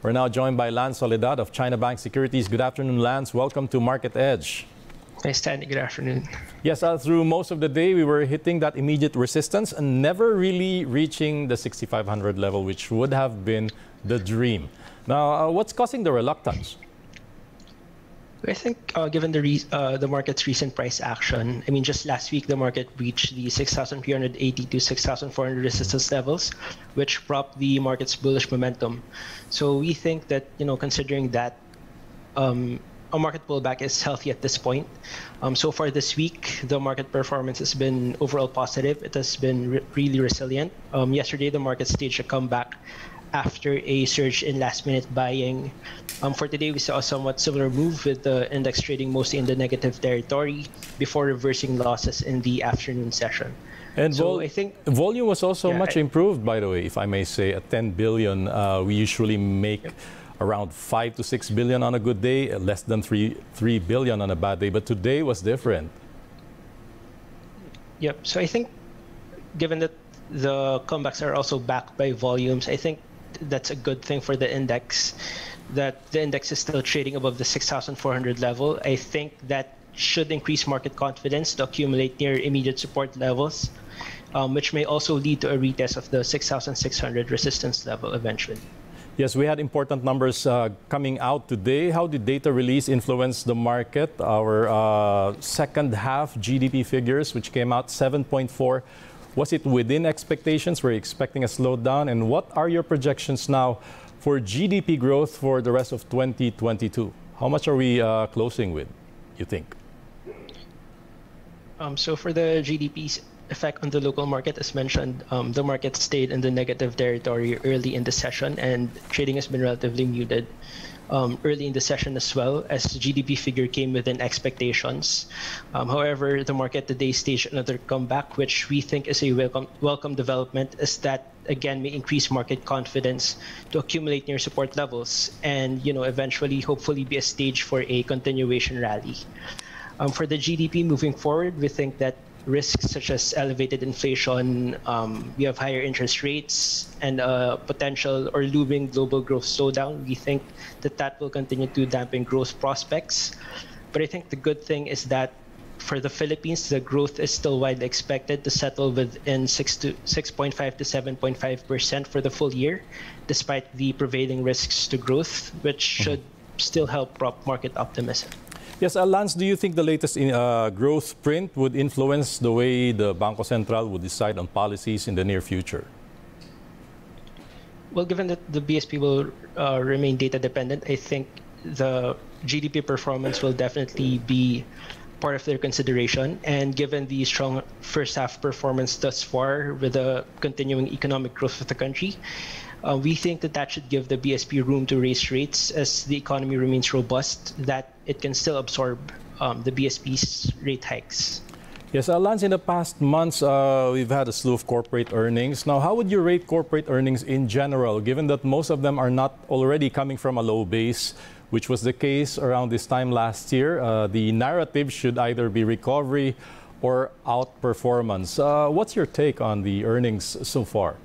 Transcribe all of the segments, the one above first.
We're now joined by Lance Soledad of China Bank Securities. Good afternoon, Lance. Welcome to Market Edge. Thanks, Tanny. Good afternoon. Yes, uh, through most of the day, we were hitting that immediate resistance and never really reaching the 6,500 level, which would have been the dream. Now, uh, what's causing the reluctance? I think, uh, given the re- uh, the market's recent price action, I mean, just last week the market reached the 6,380 to 6,400 resistance levels, which propped the market's bullish momentum. So we think that, you know, considering that, um, a market pullback is healthy at this point. Um, so far this week, the market performance has been overall positive. It has been re really resilient. Um, yesterday, the market staged a comeback after a surge in last minute buying. Um, for today, we saw a somewhat similar move with the index trading mostly in the negative territory before reversing losses in the afternoon session. And so I think volume was also yeah, much I, improved, by the way, if I may say, at 10 billion. Uh, we usually make yep. around 5 to 6 billion on a good day, less than 3, 3 billion on a bad day. But today was different. Yep. So I think, given that the comebacks are also backed by volumes, I think that's a good thing for the index. That the index is still trading above the 6,400 level. I think that should increase market confidence to accumulate near immediate support levels, um, which may also lead to a retest of the 6,600 resistance level eventually. Yes, we had important numbers uh, coming out today. How did data release influence the market? Our uh, second half GDP figures, which came out 7.4 was it within expectations? Were you expecting a slowdown? And what are your projections now for GDP growth for the rest of 2022? How much are we uh, closing with, you think? Um, so for the GDP's effect on the local market, as mentioned, um, the market stayed in the negative territory early in the session and trading has been relatively muted um, early in the session as well, as the GDP figure came within expectations. Um, however, the market today staged another comeback, which we think is a welcome, welcome development, as that again may increase market confidence to accumulate near support levels, and you know eventually, hopefully, be a stage for a continuation rally. Um, for the GDP moving forward, we think that risks such as elevated inflation, um, we have higher interest rates, and a potential or looming global growth slowdown. We think that that will continue to dampen growth prospects. But I think the good thing is that for the Philippines, the growth is still widely expected to settle within 6 to 6.5 to 7.5 percent for the full year, despite the prevailing risks to growth, which mm-hmm. should still help prop market optimism. Yes, uh, Lance, do you think the latest in, uh, growth print would influence the way the Bangko Sentral would decide on policies in the near future? Well, given that the BSP will uh, remain data dependent, I think the GDP performance will definitely be part of their consideration. And given the strong first half performance thus far with the continuing economic growth of the country, uh, we think that that should give the BSP room to raise rates as the economy remains robust, that it can still absorb um, the BSP's rate hikes. Yes, uh, Lance, in the past months, uh, we've had a slew of corporate earnings. Now, how would you rate corporate earnings in general, given that most of them are not already coming from a low base, which was the case around this time last year? Uh, the narrative should either be recovery or outperformance. Uh, what's your take on the earnings so far?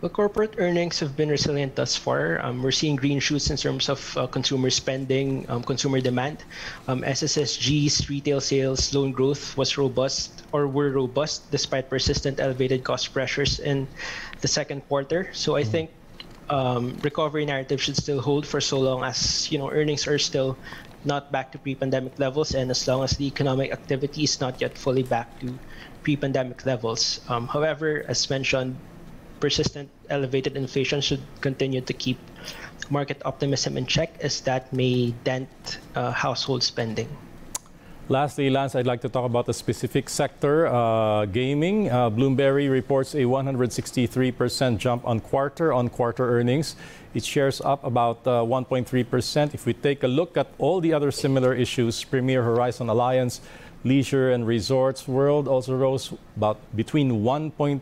Well, corporate earnings have been resilient thus far. Um, we're seeing green shoots in terms of uh, consumer spending, um, consumer demand. Um, SSSG's retail sales loan growth was robust or were robust despite persistent elevated cost pressures in the second quarter. So I mm-hmm. think um, recovery narrative should still hold for so long as you know earnings are still not back to pre-pandemic levels, and as long as the economic activity is not yet fully back to pre-pandemic levels. Um, however, as mentioned, persistent elevated inflation should continue to keep market optimism in check as that may dent uh, household spending. Lastly, Lance, I'd like to talk about a specific sector, uh, gaming. Uh, Bloomberry reports a 163% jump on quarter-on-quarter earnings. It shares up about 1.3%. Uh, if we take a look at all the other similar issues, Premier Horizon Alliance Leisure and resorts world also rose about between 1.3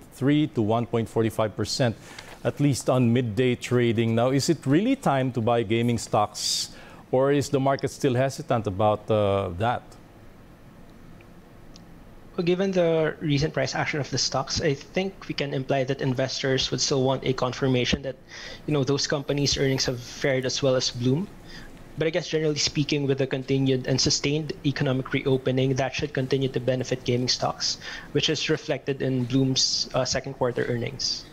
to 1.45 percent, at least on midday trading. Now, is it really time to buy gaming stocks, or is the market still hesitant about uh, that? given the recent price action of the stocks, I think we can imply that investors would still want a confirmation that, you know, those companies' earnings have fared as well as Bloom. But I guess generally speaking, with the continued and sustained economic reopening, that should continue to benefit gaming stocks, which is reflected in Bloom's uh, second quarter earnings.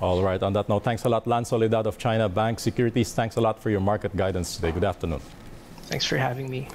All right. On that note, thanks a lot, Lance Soledad of China Bank Securities. Thanks a lot for your market guidance today. Good afternoon. Thanks for having me.